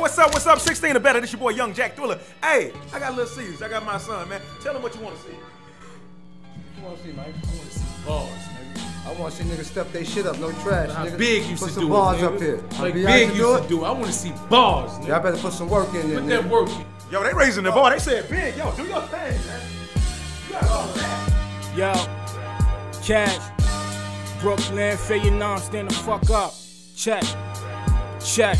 what's up? What's up? 16 or better. This your boy Young Jack Thriller. Hey, I got Lil Cease. I got Mysonne, man. Tell him what you want to see. You want to see, Mike? I want to see bars, nigga. I want to see niggas step their shit up, no trash. How nigga. Big used put to some do bars it, up nigga. here. Like Big out used do to do it. I want to see bars, nigga. Y'all better put some work in there. Put nigga. that work in. Yo, they raising the bar. They said big. Yo, do your thing, man. You got all that. Yo, Cash, Brooklyn, Fayette, stand the fuck up. Check, check,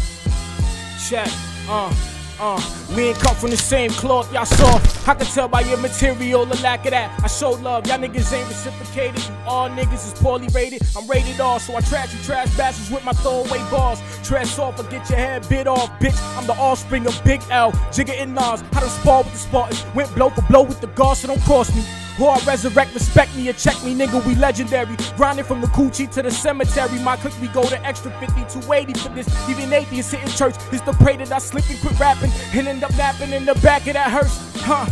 check, uh, uh. We ain't cut from the same cloth, y'all saw. I can tell by your material the lack of that. I show love, y'all niggas ain't reciprocated. All niggas is poorly rated. I'm rated R, so I trash you trash bastards with my throwaway balls. Trash off or get your head bit off, bitch. I'm the offspring of Big L, Jigga and Nas. How to spar with the Spartans, went blow for blow with the guards, so don't cross me. Or I resurrect, respect me or check me, nigga, we legendary. Grinding from the coochie to the cemetery. My clique, we go to extra 50, 280 for this. Even atheists hitting church is the pray that I slip and quit rapping and end up napping in the back of that hearse. Huh?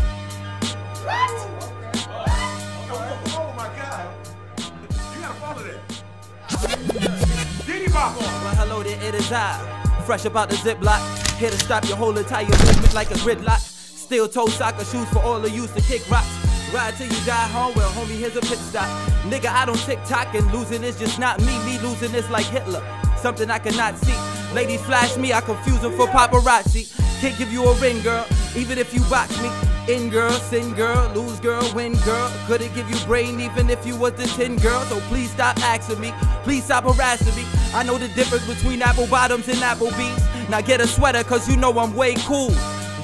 Well, hello there, it is I. Fresh about the ziplock. Here to stop your whole entire movement like a gridlock. Steel toe soccer shoes for all of you to kick rocks. Ride till you die home, well, homie, here's a pit stop. Nigga, I don't tick and losing is just not me. Me losing is like Hitler. Something I cannot see. Ladies flash me, I confuse them for paparazzi. Can't give you a ring, girl, even if you box me. In girl, sin girl, lose girl, win girl. Couldn't give you brain even if you was the 10 girl. So please stop asking me. Please stop harassing me. I know the difference between apple bottoms and Applebee's. Now get a sweater, cause you know I'm way cool.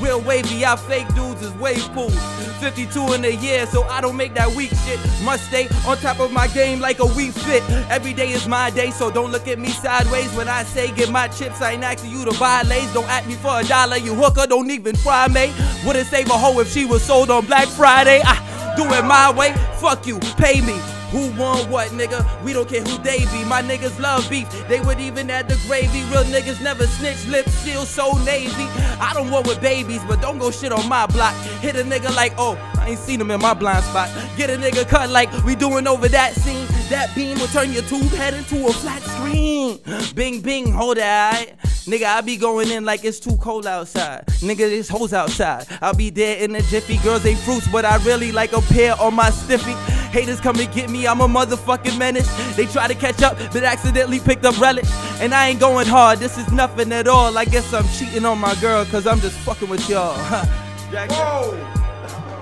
Real wavy, out fake dudes is wave pools. 52 in a year, so I don't make that weak shit. Must stay on top of my game like a weak fit. Every day is my day, so don't look at me sideways when I say get my chips. I ain't asking you to buy lays. Don't ask me for a dollar, you hooker, don't even try me. Wouldn't save a hoe if she was sold on Black Friday. I do it my way, fuck you, pay me. Who won what, nigga? We don't care who they be. My niggas love beef. They would even add the gravy. Real niggas never snitch. Lips still so navy. I don't want with babies, but don't go shit on my block. Hit a nigga like, oh, I ain't seen him in my blind spot. Get a nigga cut like we doing over that scene. That beam will turn your tube head into a flat screen. Bing, bing, hold that. Nigga, I be going in like it's too cold outside. Nigga, this hoes outside. I'll be there in a jiffy. Girls ain't fruits, but I really like a pear on my stiffy. Haters come and get me, I'm a motherfucking menace. They try to catch up, but accidentally picked up relish. And I ain't going hard, this is nothing at all. I guess I'm cheating on my girl, cause I'm just fucking with y'all. Whoa.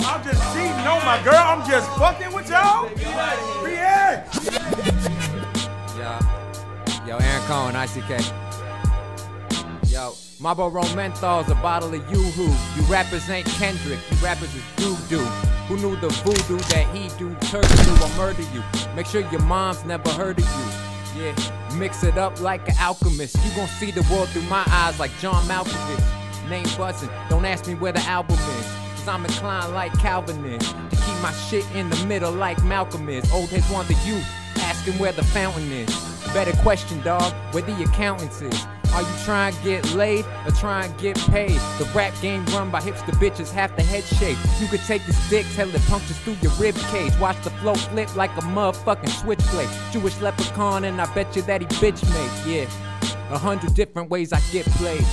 I'm just cheating on my girl. I'm just fucking with y'all. Yeah. Yo, yo, Aaron Cohen, ICK. Marlboro Menthol's a bottle of Yoo-Hoo. You rappers ain't Kendrick, you rappers is doo-doo. Who knew the voodoo that he do turn you or murder you? Make sure your mom's never heard of you. Yeah, mix it up like an alchemist. You gon' see the world through my eyes like John Malkovich. Name buzzing, don't ask me where the album is. Cause I'm inclined like Calvin is. To keep my shit in the middle like Malcolm is. Old heads want the youth, asking where the fountain is. Better question, dog, where the accountants is. Are you trying to get laid or trying to get paid? The rap game run by hipster bitches, half the head shape. You could take this dick till it punctures through your rib cage. Watch the flow flip like a motherfucking switchblade. Jewish leprechaun, and I bet you that he bitch made. Yeah, a hundred different ways I get played.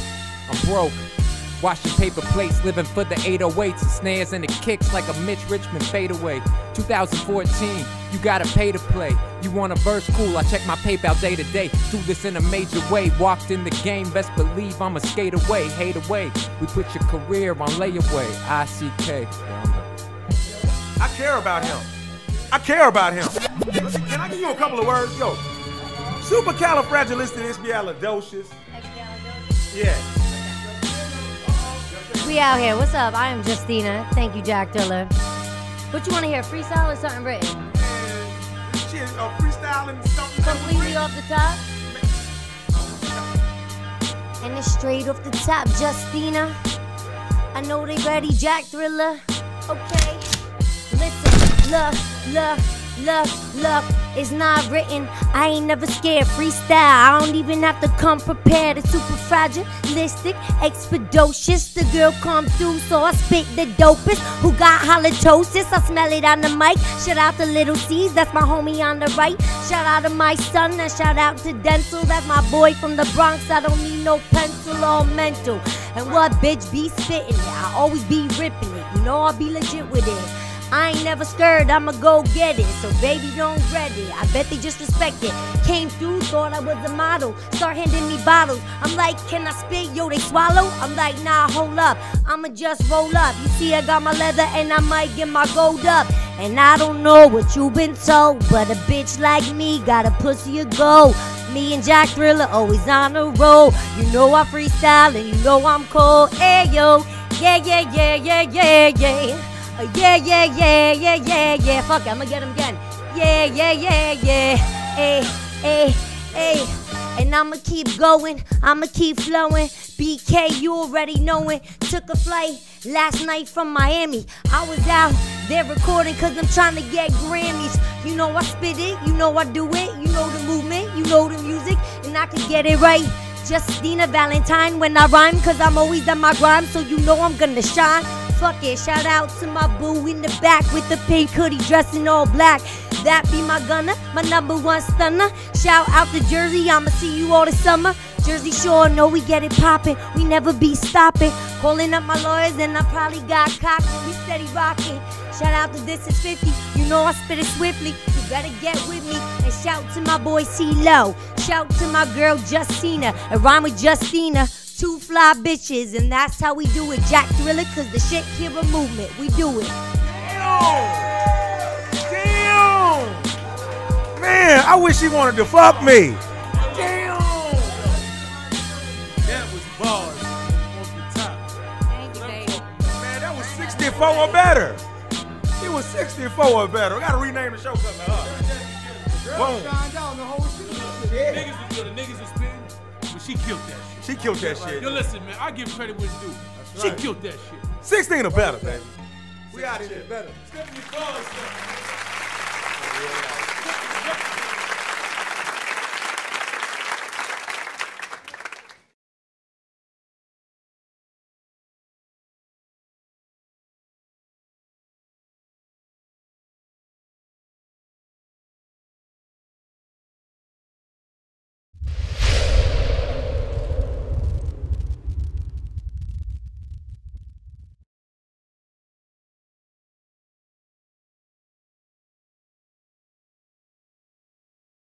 I'm broke. Washing paper plates, living for the 808s, and snares and the kicks like a Mitch Richmond fadeaway. 2014, you gotta pay to play. You want a verse? Cool, I check my PayPal day to day. Do this in a major way. Walked in the game, best believe I'ma skate away, hate away. We put your career on layaway. ICK. I care about him. I care about him. Can I give you a couple of words? Yo, supercalifragilisticexpialidocious. Yeah. We out here. What's up? I am Justina. Thank you, Jack Thriller. What you want to hear? Freestyle or something written? Shit, uh, freestyling something. Completely off the top? And it's straight off the top, Justina. I know they ready, Jack Thriller. Okay. Listen, look, look. Is not written. I ain't never scared. Freestyle. I don't even have to come prepared. It's super fragilistic, expeditious. The girl come through, so I spit the dopest. Who got halitosis? I smell it on the mic. Shout out to Lil Cease, that's my homie on the right. Shout out to Mysonne, and shout out to Denzil, that's my boy from the Bronx. I don't need no pencil or mental. And what bitch be spitting it? I always be ripping it. You know I'll be legit with it. I ain't never scared, I'ma go get it. So baby, don't dread it. I bet they just respect it. Came through, thought I was a model. Start handing me bottles. I'm like, can I spit? Yo, they swallow? I'm like, nah, hold up. I'ma just roll up. You see, I got my leather and I might get my gold up. And I don't know what you've been told, but a bitch like me got a pussy a go. Me and Jack Thriller always on the road. You know I freestyle and you know I'm cold. Hey yo, yeah, yeah, yeah, yeah, yeah, yeah. Yeah, yeah, yeah, yeah, yeah, yeah. Fuck I'ma get him again. Yeah, yeah, yeah, yeah. Hey, hey, hey. And I'ma keep going, I'ma keep flowing. BK, you already knowing. Took a flight last night from Miami. I was out there recording cause I'm trying to get Grammys. You know I spit it, you know I do it, you know the movement, you know the music, and I can get it right. Justina Valentine when I rhyme, cause I'm always on my grind, so you know I'm gonna shine. Fuck it, shout out to my boo in the back with the pink hoodie dressing all black. That be my gunner, my number one stunner. Shout out to Jersey, I'ma see you all the summer. Jersey Shore, know we get it poppin', we never be stopping. Calling up my lawyers and I probably got cocked. We steady rockin'. Shout out to This Is 50, you know I spit it swiftly. You better get with me and shout to my boy C-Lo. Shout to my girl Justina and rhyme with Justina. Two fly bitches, and that's how we do it. Jack Thriller, cause the shit here a movement. We do it. Damn! Damn! Man, I wish he wanted to fuck me. Damn! That was bars off the top. Thank you, baby. Man, that was 64 or better. It was 64 or better. I gotta rename the show coming up. Boom. Shined the whole shit. Niggas was good, the niggas was spitting, but she killed that shit. She killed that shit. Yo, listen, man, I give credit where it's due. right. She killed that shit. 16 or better, baby. We out here better. Stephanie though.